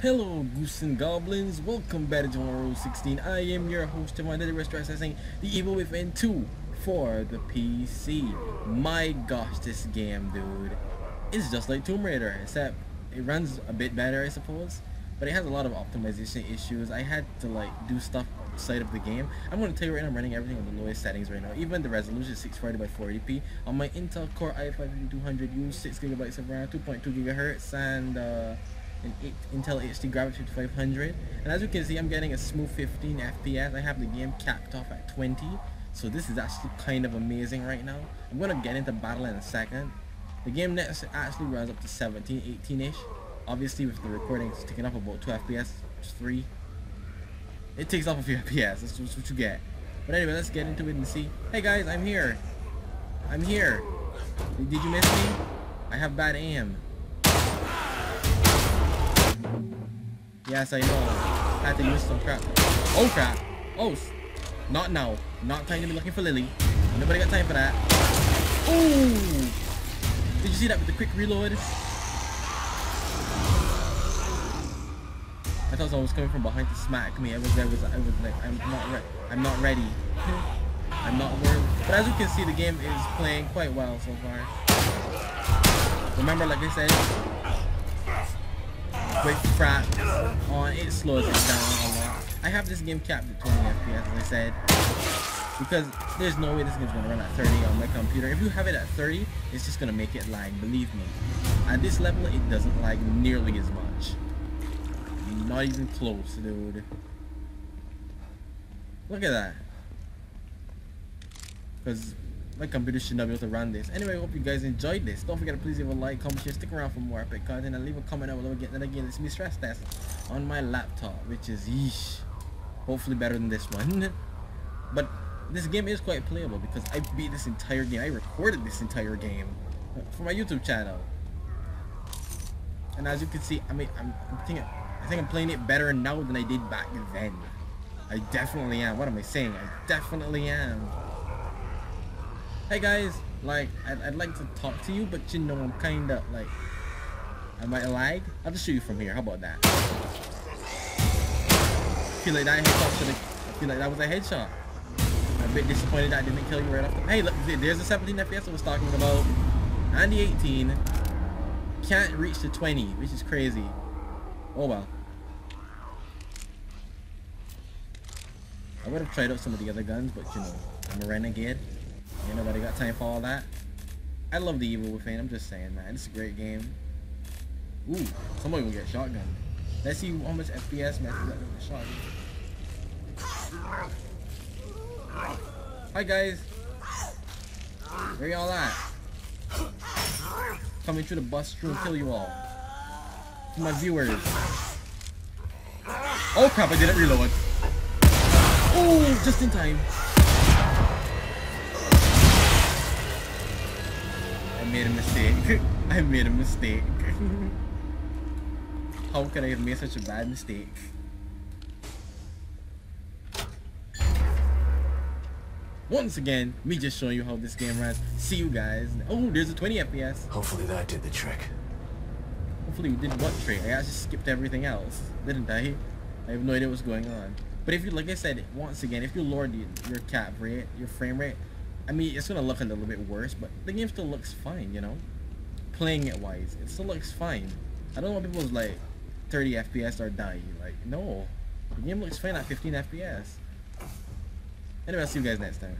Hello, Goose and Goblins. Welcome back to Tomorrow 16. I am your host, Jevon the Restaurant Assessing The Evil Within 2 for the PC. My gosh, this game, dude. It's just like Tomb Raider, except it runs a bit better, I suppose. But it has a lot of optimization issues. I had to like do stuff outside of the game. I'm going to tell you right now, I'm running everything on the lowest settings right now. Even the resolution is 640 by 480p. On my Intel Core i5-5200U, 6GB of RAM, 2.2 GHz, and uh, an 8, Intel HD Graphics 5500 and as you can see I'm getting a smooth 15 FPS I have the game capped off at 20 so this is actually kind of amazing right now. I'm gonna get into battle in a second. The game next actually runs up to 17 18ish obviously with the recording it's taking up about 2 FPS 3 it takes off a few FPS that's what you get. But anyway let's get into it and see. Hey guys I'm here. I'm here. Did you miss me? I have bad aim Yes, I know. I had to use some crap. Oh crap. Oh, not now. Not time to be looking for Lily. Nobody got time for that. Ooh! Did you see that with the quick reload? I thought someone was coming from behind to smack me. I was there. Was I was like, I'm not ready. I'm not ready. I'm not worried. But as you can see, the game is playing quite well so far. Remember, like I said, quick frap on oh, it slows it down a lot. I have this game capped at 20 FPS as I said because there's no way this game's gonna run at 30 on my computer. If you have it at 30, it's just gonna make it lag, believe me. At this level, it doesn't lag nearly as much. Not even close, dude. Look at that. Because my computer should not be able to run this. Anyway, I hope you guys enjoyed this. Don't forget to please leave a like, comment, share, stick around for more epic content, and leave a comment down below again. And again, it's me stress test on my laptop, which is yeesh. Hopefully better than this one. but this game is quite playable because I beat this entire game. I recorded this entire game for my YouTube channel. And as you can see, I mean, I'm, I'm thinking, I think I'm playing it better now than I did back then. I definitely am. What am I saying? I definitely am. Hey guys, like, I'd, I'd like to talk to you, but you know, I'm kinda, like, I might lag. I'll just shoot you from here, how about that? I feel like that headshot should've, I feel like that was a headshot. I'm a bit disappointed that I didn't kill you right off the, hey look, there's the 17 FPS I was talking about. And the 18. Can't reach the 20, which is crazy. Oh well. I would have tried out some of the other guns, but you know, I'm a renegade. Ain't nobody got time for all that. I love the Evil Within, I'm just saying, man. It's a great game. Ooh, somebody will get shotgun. Let's see how much FPS Matthew got with the shotgun. Hi guys. Where y'all at? Coming through the bus through and kill you all. To my viewers. Oh crap, I didn't reload. Oh, just in time. Made a mistake. I made a mistake. How could I have made such a bad mistake? Once again, me just showing you how this game runs. See you guys. Oh, there's a 20 FPS. Hopefully that did the trick. Hopefully we did what trick? I just skipped everything else, didn't I? I have no idea what's going on. But if you, like I said, once again, if you lower the, your cap rate, your frame rate, I mean, it's gonna look a little bit worse, but the game still looks fine, you know? Playing it wise, it still looks fine. I don't want people's like 30 FPS or dying. Like, no. The game looks fine at 15 FPS. Anyway, I'll see you guys next time.